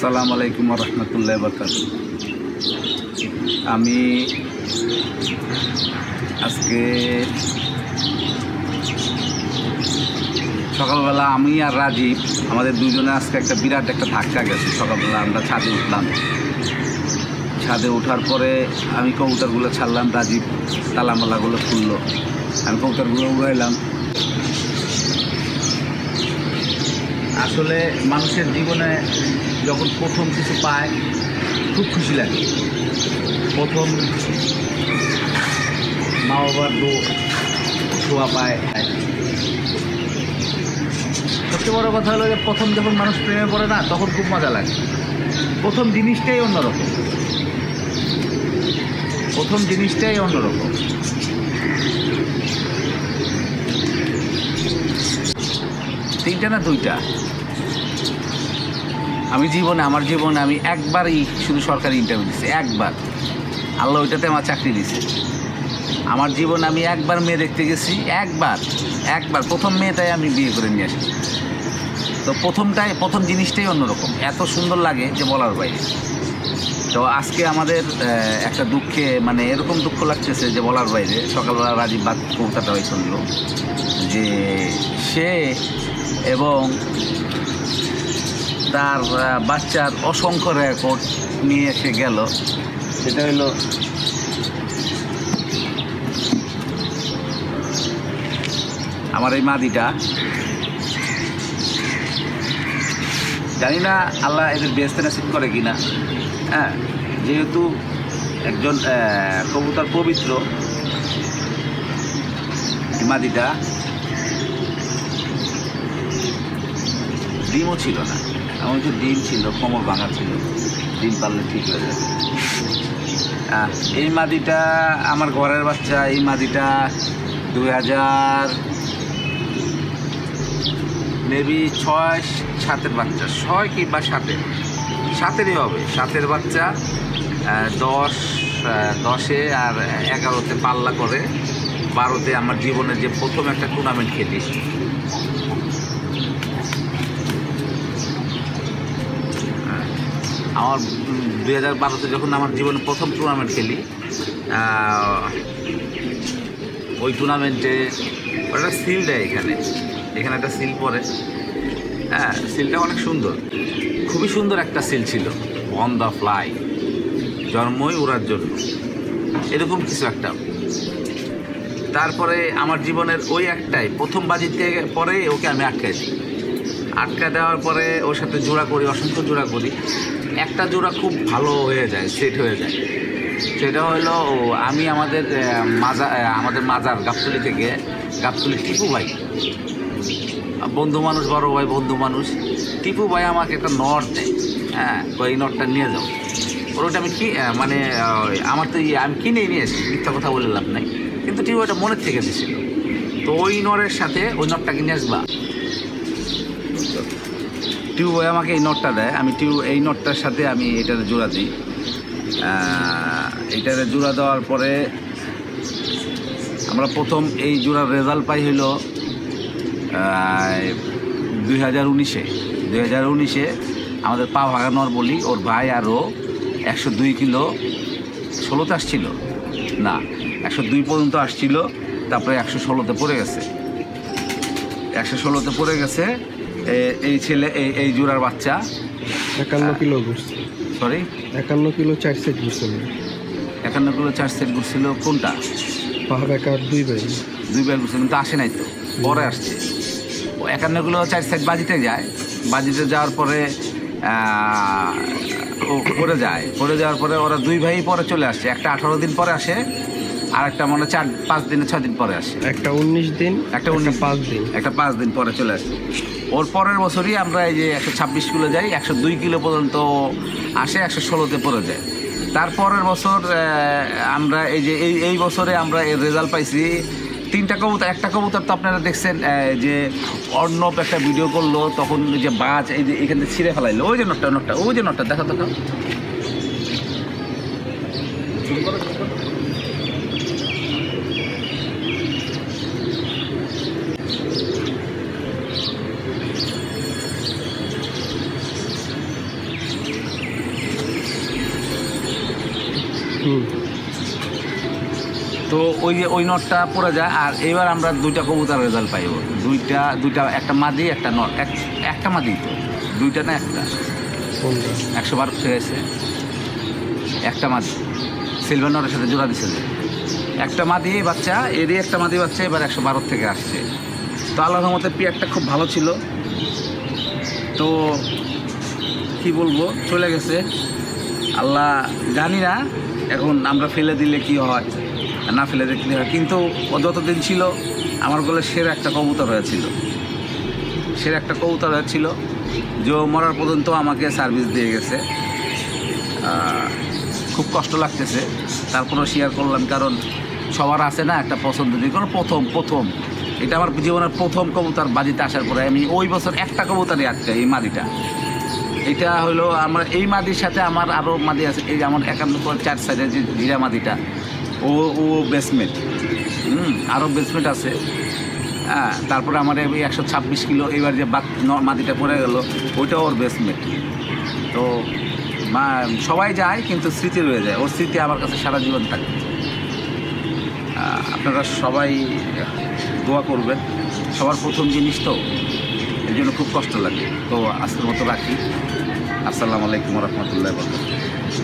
আসসালামু আলাইকুম রহমতুল্লাহ বরকাত আমি আজকে সকালবেলা আমি আর রাজীব, আমাদের দুজনে আজকে একটা বিরাট একটা ধাক্কা গেছে। সকালবেলা আমরা ছাদে উঠলাম। ছাদে ওঠার পরে আমি কবুতরগুলো ছাড়লাম, রাজীব তালামালাগুলো খুললো। আমি কবুতরগুলো উড়াইলাম। আসলে মানুষের জীবনে যখন প্রথম কিছু পায়, খুব খুশি লাগে। প্রথম মা বাবার দো ছোঁয়া পায় সবচেয়ে বড় কথা হলো যে, প্রথম যখন মানুষ প্রেমে পড়ে না, তখন খুব মজা লাগে। প্রথম জিনিসটাই অন্যরকম। প্রথম জিনিসটাই অন্যরকম। তিনটা না দুইটা? আমি জীবনে, আমার জীবনে আমি একবারই শুধু সরকারি ইন্টারভিউ দিচ্ছি একবার। আল্লাহ ওইটাতে আমার চাকরি দিছে। আমার জীবনে আমি একবার মেয়ে দেখতে গেছি, একবার একবার। প্রথম মেয়েটাই আমি বিয়ে করে নিয়ে আসি। তো প্রথমটাই, প্রথম জিনিসটাই অন্যরকম। এত সুন্দর লাগে যে বলার বাইরে। তো আজকে আমাদের একটা দুঃখে মানে এরকম দুঃখ লাগতেছে যে বলার বাইরে। সকালবেলা রাজীব বাদ কবিতাটা হয়ে শুনলো যে সে এবং তার বাচ্চার অসংখ্য রেকর্ড নিয়ে এসে গেল। সেটা হলো আমার এই মাদিটা। জানি না আল্লাহ এদের বেস্তে নাসিব করে কি না হ্যাঁ যেহেতু একজন কবুতর পবিত্র মাদিটা ডিমও ছিল না। এমন কিছু ডিম ছিল, কোমর ভাঙা ছিল, ডিম পারলে ঠিক হয়ে যাবে। এই মাদিটা আমার ঘরের বাচ্চা, এই মাদিটা দুই হাজার মেবি ছয় সাতের বাচ্চা, ছয় কিংবা সাতের। সাতেরই হবে, সাতের বাচ্চা দশ দশে আর এগারোতে পাল্লা করে, বারোতে আমার জীবনের যে প্রথম একটা টুর্নামেন্ট খেলি। আমার দুই হাজার বারোতে যখন আমার জীবনে প্রথম টুর্নামেন্ট খেলি ওই টুর্নামেন্টে ওটা সিল দেয় এখানে। এখানে একটা সিল পরে। হ্যাঁ সিলটা অনেক সুন্দর। খুবই সুন্দর একটা সিল ছিল। অন দ্য ফ্লাই জন্মই ওড়ার জন্য। এরকম কিছু একটা। তারপরে আমার জীবনের ওই একটাই। প্রথম বাজিতে পরে ওকে আমি আটকাই দিই। আটকা দেওয়ার পরে ওর সাথে জোড়া করি, অসংখ্য জোড়া করি। একটা জোড়া খুব ভালো হয়ে যায় সেট হয়ে যায়। সেটা হলো আমি আমাদের মাজা আমাদের মাজার গাবতলি থেকে গাবতলি টিপু ভাই। বন্ধু মানুষ বড় ভাই বন্ধু মানুষ টিপু ভাই আমাকে একটা নট দেয়। হ্যাঁ এই নটটা নিয়ে যাও। ওটা আমি কি মানে আমার তো ইয়ে, আমি কিনেই নিয়ে এসেছি মিথ্যা কথা বলে লাভ নাই। কিন্তু টিপু ওটা মনের থেকে দিছিল তো ওই নরের সাথে ওই নটটাকে নিয়ে আসবা। টিউ ভাই আমাকে এই নটটা দেয়। আমি টিউ এই নটটার সাথে আমি এটাতে জোড়া দিই। এইটাতে জোড়া দেওয়ার পরে আমরা প্রথম এই জোড়ার রেজাল্ট পাই হলো দুই হাজার উনিশে। দুই হাজার উনিশে আমাদের পা ভাগানোর বলি, ওর ভাই আরও একশো দুই কিলো ষোলোতে আসছিল। না, একশো দুই পর্যন্ত আসছিল, তারপরে একশো ষোলোতে পড়ে গেছে। একশো ষোলোতে পড়ে গেছে এই ছেলে এই এই জোড়ার বাচ্চা। একান্ন কিলো ঘুরছে সরি একান্ন কিলো চার সেট ঘুরছে একান্ন কিলো চার সেট ঘুরছিল কোনটা? পাহাড় একার দুই ভাই। দুই বার ঘুরছিল কিন্তু আসে নাই তো। পরে আসছে। ও একান্ন কিলো চার সেট বাজিতে যায়। বাজিতে যাওয়ার পরে ও পড়ে যায়। পড়ে যাওয়ার পরে ওরা দুই ভাই পরে চলে আসছে। একটা আঠারো দিন পরে আসে আর একটা মনে চার পাঁচ দিনে ছয় দিন পরে আসে। একটা উনিশ দিন একটা উনিশ পাঁচ দিন। একটা পাঁচ দিন পরে চলে আসে। ওর পরের বছরই আমরা এই যে একশো ছাব্বিশ কিলো যাই একশো দুই কিলো পর্যন্ত আসে একশো ষোলোতে পড়ে যায়। তারপরের বছর আমরা এই যে এই এই বছরে আমরা এর রেজাল্ট পাইছি। তিনটা কবুতর একটা কবুতর তো আপনারা দেখছেন যে অর্ণব একটা ভিডিও করল তখন যে বাজ এই যে এখানে ছিঁড়ে ফেলাইলো। ওই যে নটটা নটটা ওই যে নটটা দেখো দেখো তো ওই যে ওই নটটা পড়ে যায় আর এবার আমরা দুইটা কবুতর রেজাল্ট পাইব। দুইটা দুইটা একটা মাদি একটা নট। এক একটা মাদি তো। দুইটা না একটা? একশো বারো থেকে এসে একটা মাদি। সিলভার নটের সাথে জোড়া দিছে একটা মাদি বাচ্চা এরই একটা মাদি বাচ্চা এবার একশো বারো থেকে আসছে। তো আল্লাহর রহমতে পিয়ারটা খুব ভালো ছিল। তো কি বলব? চলে গেছে। আল্লাহ জানি না, এখন আমরা ফেলে দিলে কি হয় না ফেলে দিলে কি হয়। কিন্তু যতদিন ছিল, আমার বলে সেরা একটা কবুতর হয়েছিল। সেরা একটা কবুতর হয়েছিল, যে মরার পর্যন্ত আমাকে সার্ভিস দিয়ে গেছে। খুব কষ্ট লাগতেছে। তারপরেও শেয়ার করলাম, কারণ সবার আছে না একটা পছন্দ নেই কোনো প্রথম প্রথম। এটা আমার জীবনের প্রথম কবুতর বাজিতে আসার পরে আমি ওই বছর একটা কবুতরই আটকে এই মাদিটা এটা হলো আমার এই মাদির সাথে আমার আরও মাদি আছে, এই আমার একান্ন চার সাইডের যে জিরা মাদিটা, ও ও বেসমেন্ট হুম আরও বেসমেন্ট আছে। হ্যাঁ তারপরে আমার এই একশো ছাব্বিশ কিলো এবার যে বাক মাদিটা পড়ে গেল, ওইটাও ওর বেসমেন্ট তো সবাই যায়, কিন্তু স্মৃতি রয়ে যায়, ওর স্মৃতি আমার কাছে সারা জীবন থাকে। আপনারা সবাই দোয়া করবেন, সবার প্রথম জিনিস তো এই জন্য খুব কষ্ট লাগে। তো আজকের মতো রাখি। আসসালামু আলাইকুম রহমতুল্লাহ বরকাত